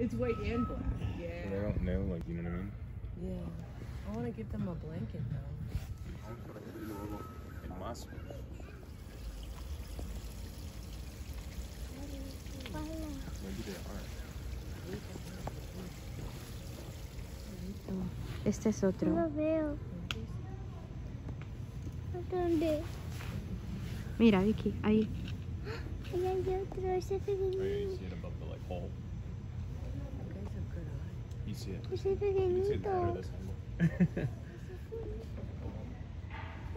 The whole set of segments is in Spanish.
It's white and black. They Yeah. don't know, like, you know what I mean? Yeah. I want to give them a blanket though. En más. Maybe they are. Este es otro. No veo. ¿Dónde? Mira, Vicky, ahí. Ahí hay otro, ese Oh, yeah, you see it above the, like, hole. See it. Pequeñito.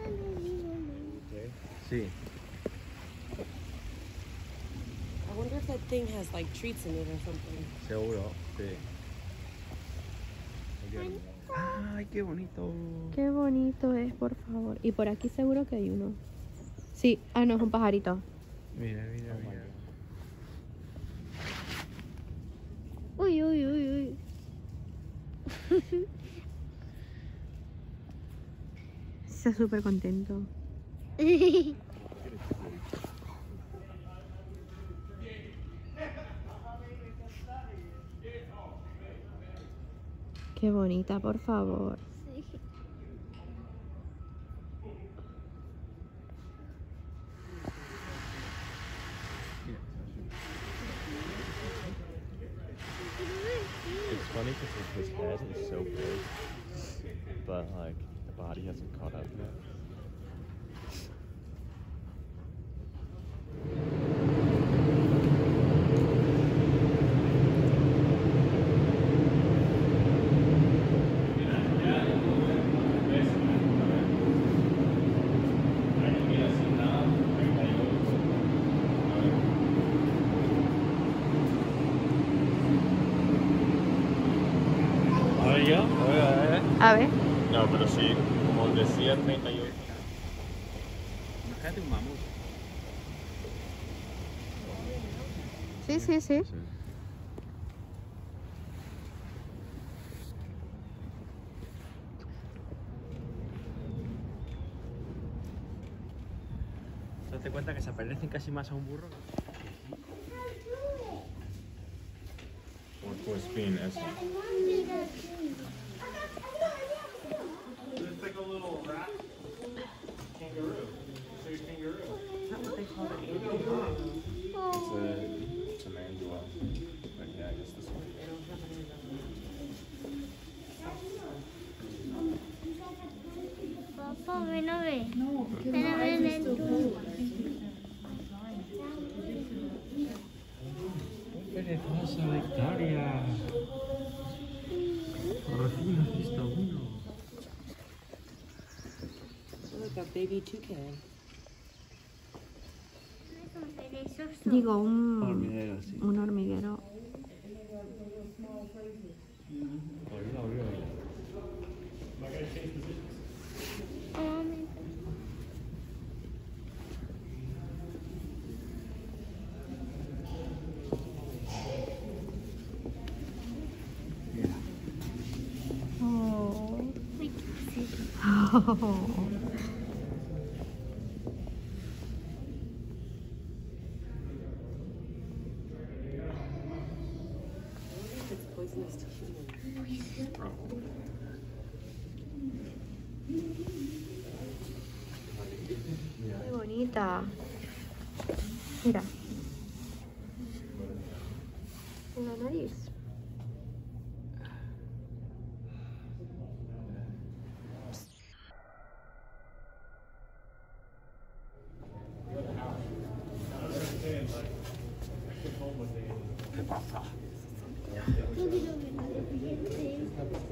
angle. Sí. I wonder if that thing has like treats in it or something. Seguro, sí. Ay, qué bonito. Qué bonito es, por favor. Y por aquí seguro que hay uno. Sí, ah, no, es un pajarito. Mira, mira, mira. Uy, uy, uy, uy. Está súper contento. Qué bonita, por favor. Funny because his head is so big, but like the body hasn't caught up yet. A ver. No, pero sí, como decía 38. Imagínate un mamut. Sí, sí, sí. Date cuenta que se parecen casi más a un burro. Or for spin, eso. It's like a little rat kangaroo. So kangaroo. Is that what they call it? It's a, it's a mandula. But yeah, I guess this one. Papá, ven a ver. No, Ven a ver, ven tú. Perezosa Victoria. Por fin has visto uno. Look, a baby toucan. Digo, un, Hormiguero, Qué bonita. Mira. La nariz.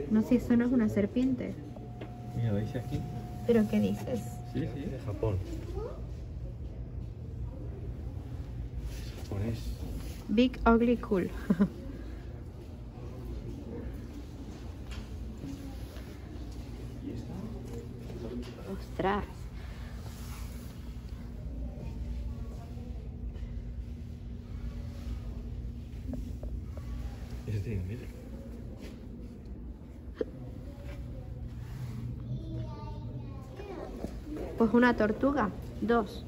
No sé, eso no es una serpiente. Mira, ¿veis aquí? ¿Pero qué dices? Sí, sí, de Japón. Es japonés. Big Ugly Cool. Ostras. De mira. Pues una tortuga. Dos.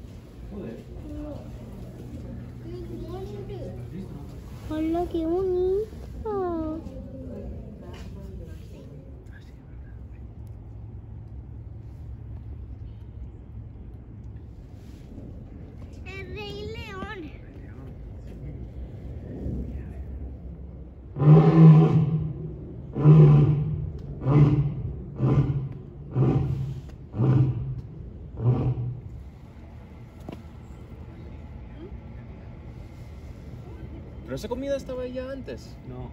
Hola, qué bonito. Pero esa comida estaba ahí ya antes. No.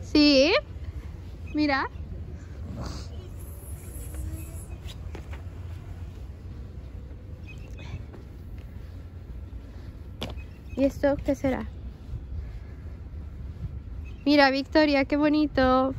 Sí. Mira. ¿Y esto qué será? Mira, Victoria, qué bonito.